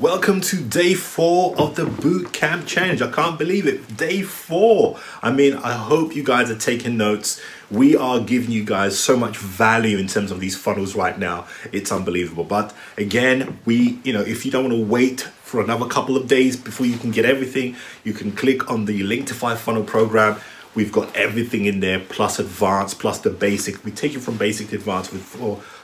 Welcome to day four of the boot camp challenge. I can't believe it. Day four. I mean, I hope you guys are taking notes. We are giving you guys so much value in terms of these funnels right now. It's unbelievable. But again, we, you know, if you don't want to wait for another couple of days before you can get everything, you can click on the Linkedtify funnel program. We've got everything in there, plus advanced, plus the basic. We take you from basic to advanced with.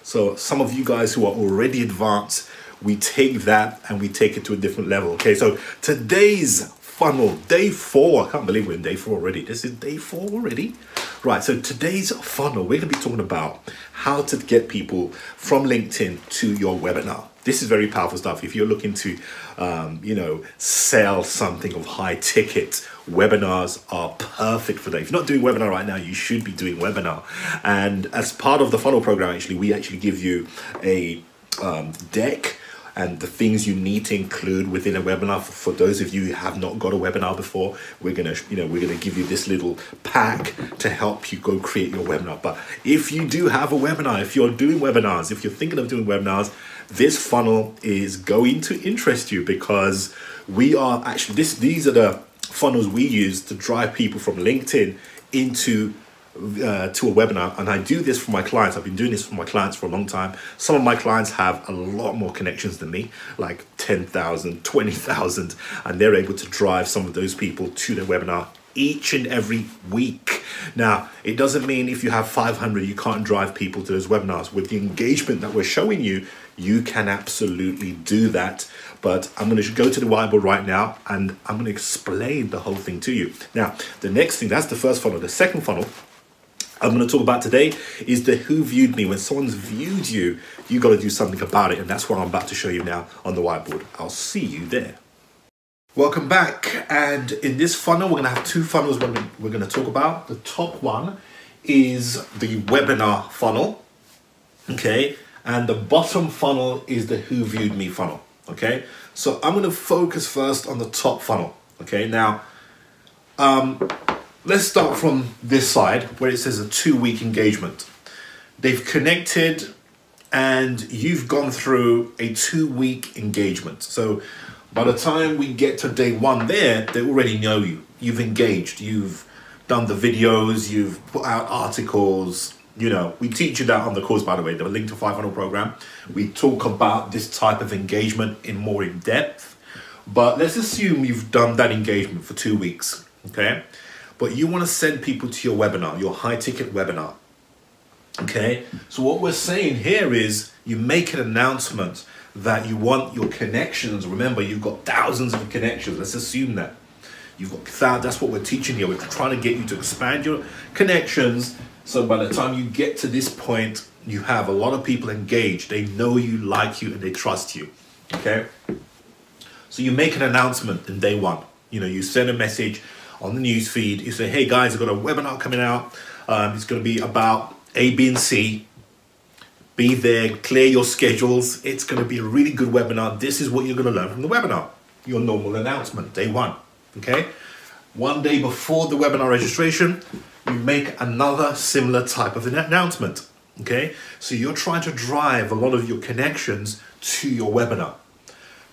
So some of you guys who are already advanced, we take that and we take it to a different level. Okay, so today's funnel, day four. I can't believe we're in day four already. This is day four already. Right, so today's funnel, we're gonna be talking about how to get people from LinkedIn to your webinar. This is very powerful stuff. If you're looking to, um, you know, sell something of high ticket, webinars are perfect for that. If you're not doing webinar right now, you should be doing webinar. And as part of the funnel program, actually, we actually give you a um, deck and the things you need to include within a webinar for, for, those of you who have not got a webinar before we're gonna you know we're gonna give you this little pack to help you go create your webinar. But if you do have a webinar if you're doing webinars if you're thinking of doing webinars this funnel is going to interest you because we are actually this these are the funnels we use to drive people from linkedin into uh, to a webinar and I do this for my clients. I've been doing this for my clients for a long time. Some of my clients have a lot more connections than me, like 10,000, 20,000, and they're able to drive some of those people to their webinar each and every week. Now, it doesn't mean if you have 500, you can't drive people to those webinars. With the engagement that we're showing you, you can absolutely do that. But I'm going to go to the whiteboard right now and I'm going to explain the whole thing to you. Now, the next thing, that's the first funnel. The second funnel I'm going to talk about today is the who viewed me. When someone's viewed you, you got to do something about it. And that's what I'm about to show you now on the whiteboard. I'll see you there. Welcome back. And in this funnel, we're going to have two funnels we're going to talk about. The top one is the webinar funnel. Okay. And the bottom funnel is the who viewed me funnel. Okay. So I'm going to focus first on the top funnel. Okay. Now, um, let's start from this side where it says a two week engagement. They've connected and you've gone through a two week engagement. So by the time we get to day one there, they already know you. You've engaged, you've done the videos, you've put out articles. You know, we teach you that on the course, by the way, the Link to 500 program. We talk about this type of engagement in more in depth. But let's assume you've done that engagement for two weeks, okay? But you want to send people to your webinar, your high ticket webinar. Okay, so what we're saying here is you make an announcement that you want your connections. Remember, you've got thousands of connections. Let's assume that you've got that. That's what we're teaching here. We're trying to get you to expand your connections. So by the time you get to this point, you have a lot of people engaged. They know you, like you, and they trust you. Okay. So you make an announcement in day one. You know, you send a message on the news feed. You say, hey guys, I've got a webinar coming out. Um, it's going to be about A, B, and C. Be there, clear your schedules. It's going to be a really good webinar. This is what you're going to learn from the webinar. Your normal announcement, day one. Okay? One day before the webinar registration, you make another similar type of an announcement. Okay? So you're trying to drive a lot of your connections to your webinar.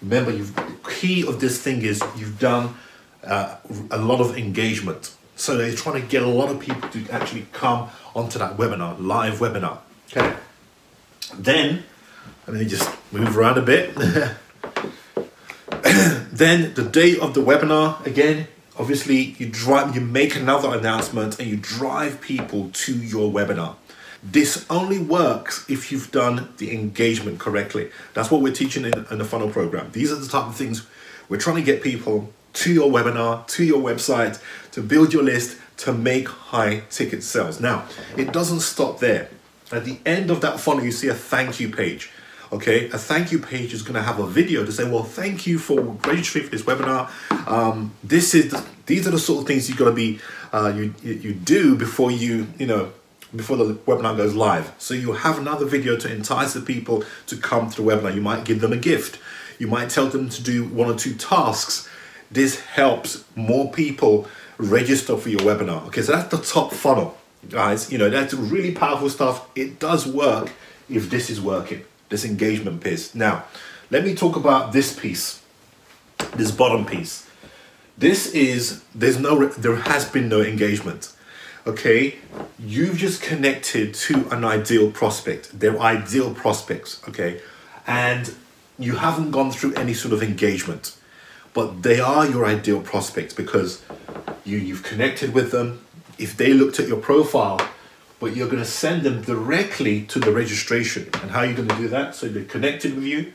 Remember, you've, the key of this thing is you've done uh, a lot of engagement. So they're trying to get a lot of people to actually come onto that webinar, live webinar. Okay. Then, and then just move around a bit. then the day of the webinar, again, obviously you drive, you make another announcement and you drive people to your webinar. This only works if you've done the engagement correctly. That's what we're teaching in, in the funnel program. These are the type of things we're trying to get people to your webinar, to your website, to build your list, to make high ticket sales. Now, it doesn't stop there. At the end of that funnel, you see a thank you page. Okay, a thank you page is going to have a video to say, well, thank you for registering for this webinar. Um, this is the, these are the sort of things you got to be uh, you you do before you you know before the webinar goes live. So you have another video to entice the people to come to the webinar. You might give them a gift. You might tell them to do one or two tasks this helps more people register for your webinar. Okay, so that's the top funnel, guys. You know, that's really powerful stuff. It does work if this is working, this engagement piece. Now, let me talk about this piece, this bottom piece. This is, there's no, there has been no engagement. Okay, you've just connected to an ideal prospect. They're ideal prospects, okay? And you haven't gone through any sort of engagement, but they are your ideal prospects because you, you've connected with them. If they looked at your profile, but you're going to send them directly to the registration. And how are you going to do that? So they're connected with you.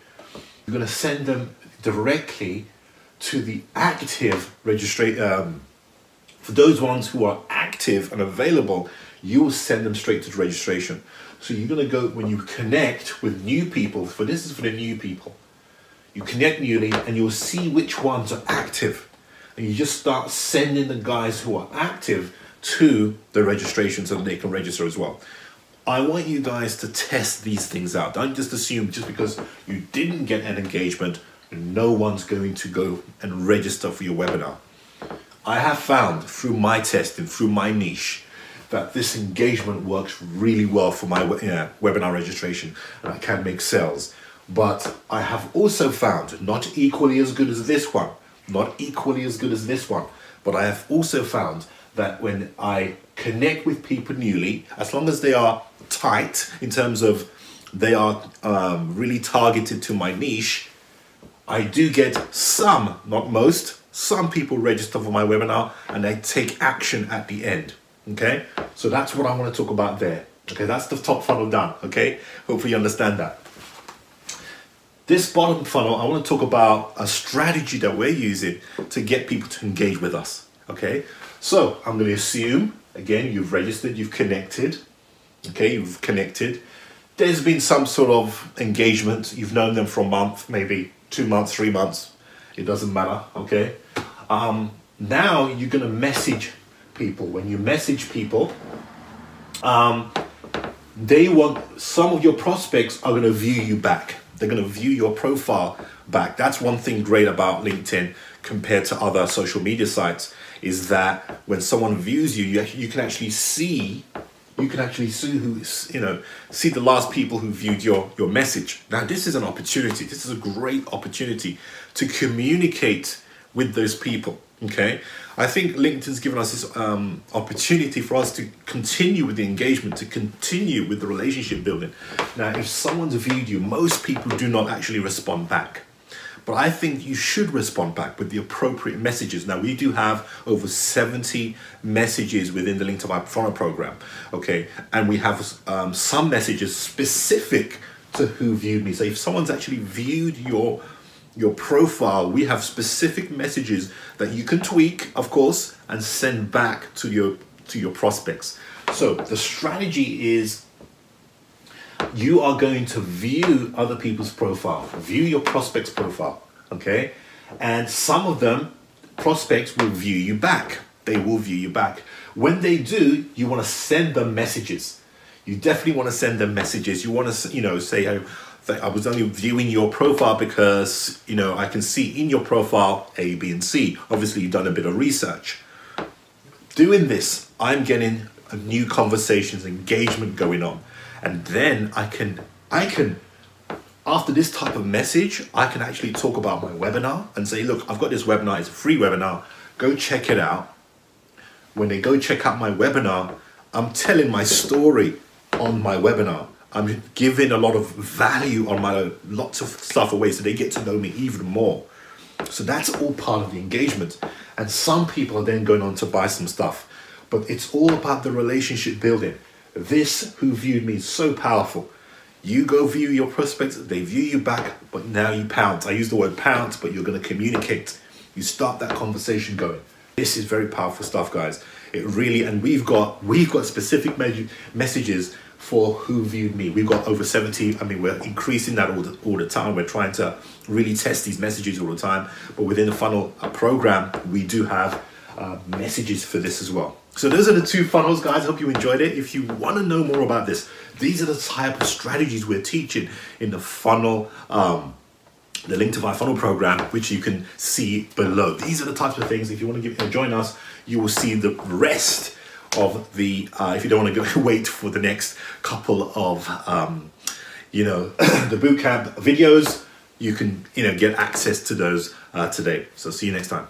You're going to send them directly to the active registration. Um, for those ones who are active and available, you will send them straight to the registration. So you're going to go when you connect with new people. For this is for the new people. You connect newly, and you'll see which ones are active, and you just start sending the guys who are active to the registration so that they can register as well. I want you guys to test these things out. Don't just assume just because you didn't get an engagement, no one's going to go and register for your webinar. I have found through my testing, through my niche, that this engagement works really well for my webinar registration and I can make sales. But I have also found, not equally as good as this one, not equally as good as this one, but I have also found that when I connect with people newly, as long as they are tight in terms of they are um, really targeted to my niche, I do get some, not most, some people register for my webinar and they take action at the end. Okay, so that's what I want to talk about there. Okay, that's the top funnel done. Okay, hopefully you understand that. This bottom funnel, I want to talk about a strategy that we're using to get people to engage with us. Okay, so I'm going to assume again you've registered, you've connected. Okay, you've connected. There's been some sort of engagement. You've known them for a month, maybe two months, three months. It doesn't matter. Okay, um, now you're going to message people. When you message people, um, they want some of your prospects are going to view you back. They're going to view your profile back. That's one thing great about LinkedIn compared to other social media sites is that when someone views you, you, you can actually see you can actually see who you know see the last people who viewed your your message now this is an opportunity this is a great opportunity to communicate with those people okay i think linkedin's given us this um, opportunity for us to continue with the engagement to continue with the relationship building now if someone's viewed you most people do not actually respond back but I think you should respond back with the appropriate messages. Now, we do have over 70 messages within the Linkedtify Funnel program, okay? And we have um, some messages specific to who viewed me. So if someone's actually viewed your your profile, we have specific messages that you can tweak, of course, and send back to your to your prospects. So the strategy is you are going to view other people's profile, view your prospect's profile, okay? And some of them, prospects will view you back. They will view you back. When they do, you want to send them messages. You definitely want to send them messages. You want to, you know, say, I was only viewing your profile because, you know, I can see in your profile A, B, and C. Obviously, you've done a bit of research. Doing this, I'm getting a new conversations, engagement going on and then I can I can after this type of message, I can actually talk about my webinar and say, look, I've got this webinar, it's a free webinar, go check it out. When they go check out my webinar, I'm telling my story on my webinar. I'm giving a lot of value on my lots of stuff away so they get to know me even more. So that's all part of the engagement. And some people are then going on to buy some stuff. But it's all about the relationship building. This who viewed me is so powerful. You go view your prospects, they view you back, but now you pounce. I use the word pounce, but you're going to communicate. You start that conversation going. This is very powerful stuff, guys. It really, and we've got we've got specific me messages for who viewed me. We've got over 70. I mean, we're increasing that all the, all the time. We're trying to really test these messages all the time. But within the funnel program, we do have uh, messages for this as well. So those are the two funnels, guys. Hope you enjoyed it. If you want to know more about this, these are the type of strategies we're teaching in the funnel, um, the Linkedtify funnel program, which you can see below. These are the types of things. If you want to give, join us, you will see the rest of the. Uh, if you don't want to go wait for the next couple of, um, you know, the bootcamp videos, you can you know get access to those uh, today. So see you next time.